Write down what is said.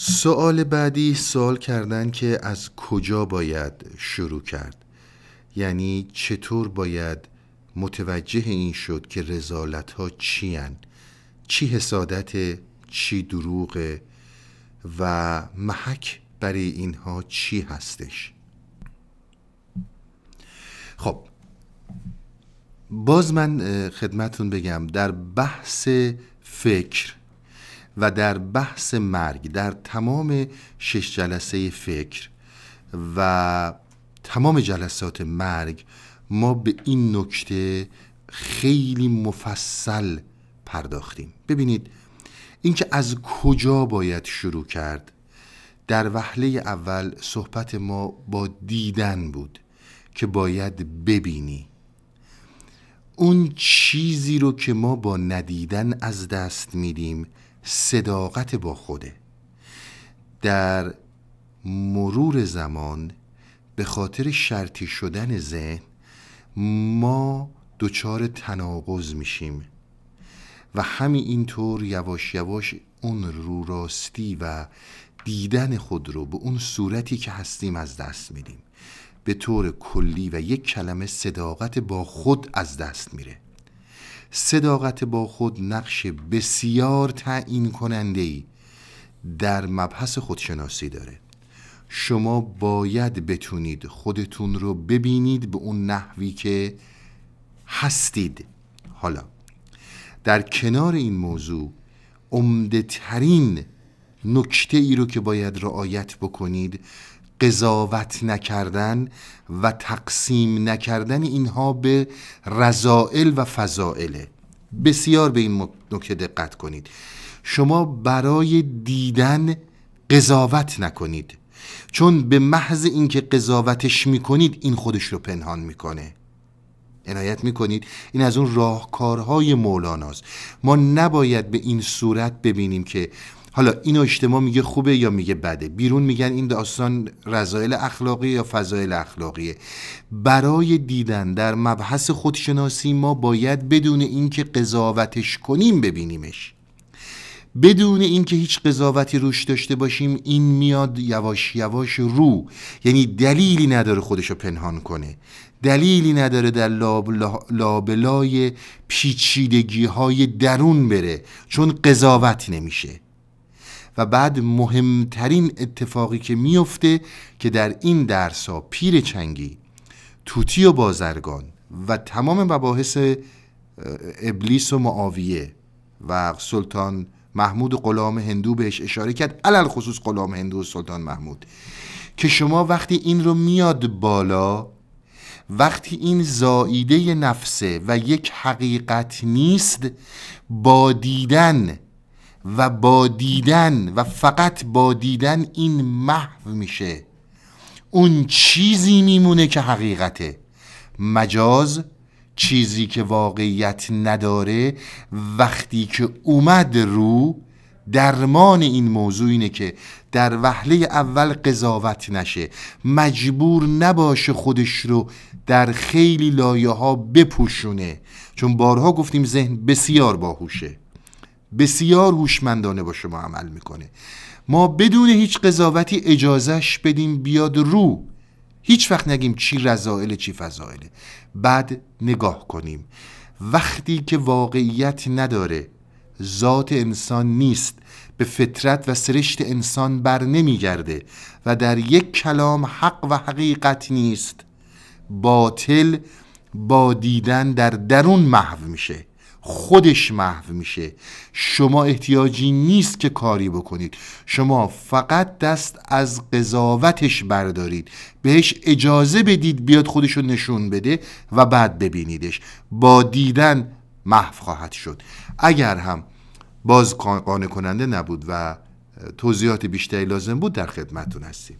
سوال بعدی سوال کردن که از کجا باید شروع کرد. یعنی چطور باید متوجه این شد که رزالت ها چی چی حسادت چی دروغه و محک برای اینها چی هستش؟ خب باز من خدمتون بگم در بحث فکر و در بحث مرگ در تمام شش جلسه فکر و تمام جلسات مرگ ما به این نکته خیلی مفصل پرداختیم. ببینید اینکه از کجا باید شروع کرد؟ در وهله اول صحبت ما با دیدن بود که باید ببینی. اون چیزی رو که ما با ندیدن از دست میدیم صداقت با خوده. در مرور زمان به خاطر شرطی شدن ذهن ما دچار تناقض میشیم و همین اینطور یواش یواش اون رو راستی و دیدن خود رو به اون صورتی که هستیم از دست میدیم. به طور کلی و یک کلمه صداقت با خود از دست میره. صداقت با خود نقش بسیار تعیین کننده ای در مبحث خودشناسی داره. شما باید بتونید خودتون رو ببینید به اون نحوی که هستید. حالا در کنار این موضوع عمده ترین نکته ای رو که باید رعایت بکنید قضاوت نکردن و تقسیم نکردن اینها به رضائل و فضائله بسیار به این نکته دقت کنید. شما برای دیدن قضاوت نکنید. چون به محض اینکه قضاوتش می‌کنید این خودش رو پنهان می‌کنه. عنایت می‌کنید. این از اون راهکارهای مولاناست. ما نباید به این صورت ببینیم که حالا اینو اجتماع میگه خوبه یا میگه بده؟ بیرون میگن این داستان رضایل اخلاقی یا فضایل اخلاقیه. برای دیدن در مبحث خودشناسی ما باید بدون اینکه قضاوتش کنیم ببینیمش. بدون اینکه هیچ قضاوتی روش داشته باشیم این میاد یواش یواش رو. یعنی دلیلی نداره خودشو پنهان کنه. دلیلی نداره در لابلای پیچیدگی های درون بره چون قضاوت نمیشه. و بعد مهمترین اتفاقی که میفته که در این درس ها پیر چنگی توتی و بازرگان و تمام مباحث ابلیس و معاویه و سلطان محمود غلام هندو بهش اشاره کرد علل خصوص غلام هندو و سلطان محمود که شما وقتی این رو میاد بالا وقتی این زاییده نفسه و یک حقیقت نیست با دیدن و با دیدن و فقط با دیدن این محو میشه. اون چیزی میمونه که حقیقته. مجاز چیزی که واقعیت نداره وقتی که اومد رو درمان این موضوع اینه که در وهله اول قضاوت نشه. مجبور نباشه خودش رو در خیلی لایه ها بپوشونه. چون بارها گفتیم ذهن بسیار باهوشه. بسیار هوشمندانه با شما عمل می‌کنه. ما بدون هیچ قضاوتی اجازهش بدیم بیاد رو. هیچ وقت نگیم چی رضائل چی فضائله بعد نگاه کنیم. وقتی که واقعیت نداره ذات انسان نیست. به فطرت و سرشت انسان بر نمیگرده و در یک کلام حق و حقیقت نیست. باطل با دیدن در درون محو میشه. خودش محو میشه. شما احتیاجی نیست که کاری بکنید. شما فقط دست از قضاوتش بردارید. بهش اجازه بدید بیاد خودش رو نشون بده و بعد ببینیدش. با دیدن محو خواهد شد. اگر هم باز قانع کننده نبود و توضیحات بیشتری لازم بود در خدمتون هستیم.